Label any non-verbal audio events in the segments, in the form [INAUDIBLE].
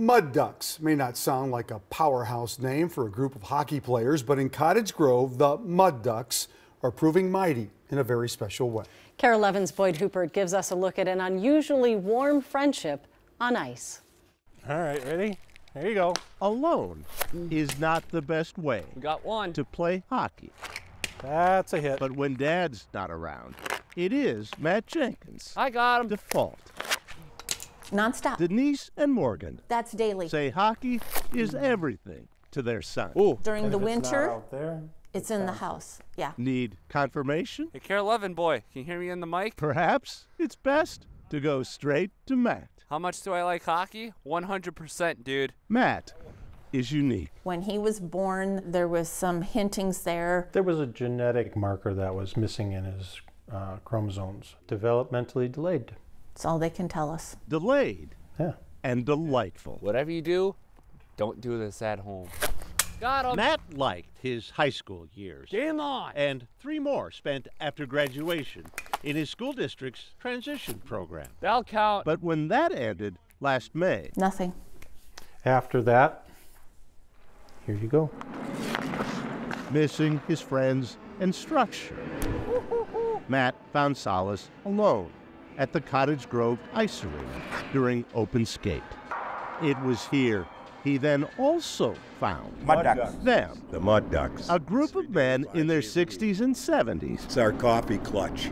Mud Ducks may not sound like a powerhouse name for a group of hockey players, but in Cottage Grove, the Mud Ducks are proving mighty in a very special way. KARE 11's Boyd Huppert gives us a look at an unusually warm friendship on ice. All right, ready? There you go. Alone is not the best way We got one. to play hockey. That's a hit. But when Dad's not around, it is Matt Jenkins. I got him. Default. Nonstop. Denise and Morgan That's daily. say hockey is everything to their son. Ooh. During and the if it's winter, out there, It's in the house. Yeah. Need confirmation? Hey, KARE 11 boy, can you hear me in the mic? Perhaps it's best to go straight to Matt. How much do I like hockey? 100%, dude. Matt is unique. When he was born, there was some hintings there. there was a genetic marker that was missing in his uh, chromosomes. Developmentally delayed. That's all they can tell us. Delayed Yeah. and delightful. Whatever you do, don't do this at home. Got him. Matt liked his high school years. Game on. and three more spent after graduation in his school district's transition program. That'll count. But when that ended last May, Nothing. After that, here you go. missing his friends and structure, [LAUGHS] Matt found solace alone at the Cottage Grove Ice Arena during open skate. It was here he then also found Mud Ducks. them, The Mud Ducks. a group of men in their 60s and 70s It's our coffee clutch.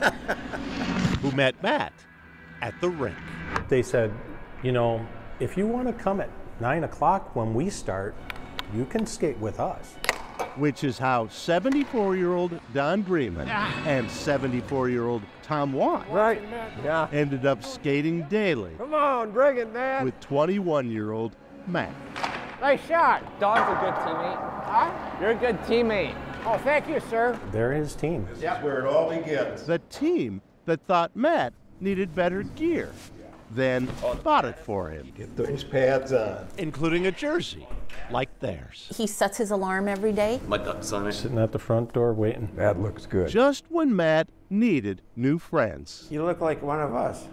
[LAUGHS] who met Matt at the rink. They said, you know, if you want to come at 9 o'clock when we start, you can skate with us. Which is how 74 year old Don Bremen and 74 year old Tom Watt Right. Yeah. ended up skating daily Come on, bring it, man. with 21 year old Matt. nice shot. Don's a good teammate. Huh? You're a good teammate. Oh, thank you, sir. They're his team. This is where it all begins. The team that thought Matt needed better gear then bought it for him, Get those pads on. including a jersey like theirs. He sets his alarm every day. My duck's on it. Sitting at the front door waiting. That looks good. Just when Matt needed new friends, You look like one of us.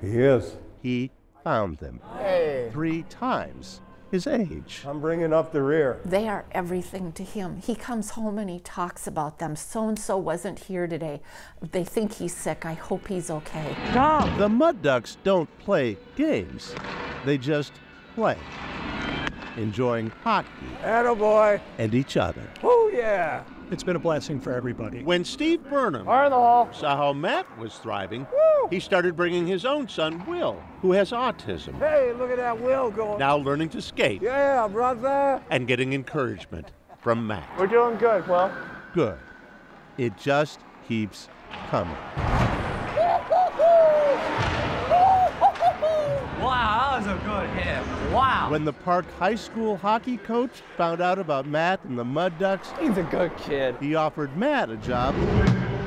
He is. he found them Hey, three times his age. I'm bringing up the rear. They are everything to him. He comes home and he talks about them. So and so wasn't here today. They think he's sick. I hope he's okay. The Mud Ducks don't play games, they just play, enjoying hockey attaboy. and each other. Oh, yeah. It's been a blessing for everybody. When Steve Burnham in the hall. saw how Matt was thriving, he started bringing his own son, Will, who has autism, Hey, look at that Will going. now learning to skate Yeah, brother. and getting encouragement from Matt. We're doing good, Will. Good. It just keeps coming. Wow, that was a good hit. Wow. When the Park High School hockey coach found out about Matt and the Mud Ducks, He's a good kid. he offered Matt a job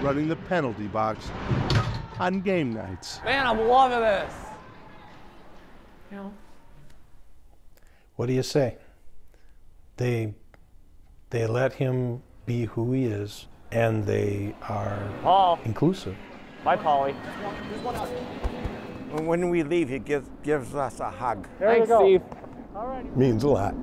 running the penalty box on game nights. Man, I'm loving this. You know, What do you say? They they let him be who he is and they are Paul. inclusive. Bye, Polly. When we leave, he gives, gives us a hug. Thanks, Steve. Means a lot.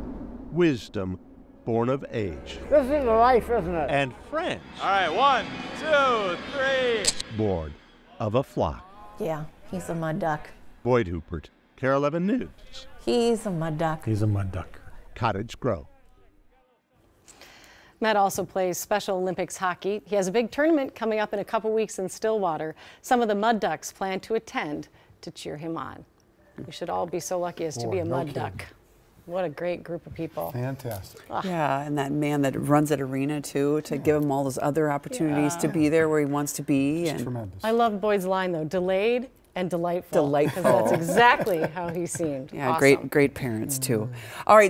Wisdom born of age This is the life, isn't it? and friends All right, one, two, three. born of a flock. yeah, he's a mud duck. Boyd Huppert, KARE 11 News, He's a mud duck. He's a mud duck. Cottage Grove. Matt also plays Special Olympics hockey. He has a big tournament coming up in a couple weeks in Stillwater. Some of the Mud Ducks plan to attend to cheer him on. We should all be so lucky as to be a no Mud kidding. Duck. What a great group of people. Fantastic. Yeah, and that man that runs that arena too, to give him all those other opportunities to be there where he wants to be. And Tremendous. I love Boyd's line though, delayed and delightful. 'cause Delightful. That's exactly how he seemed. yeah, Awesome. great, great parents too. Mm. All right.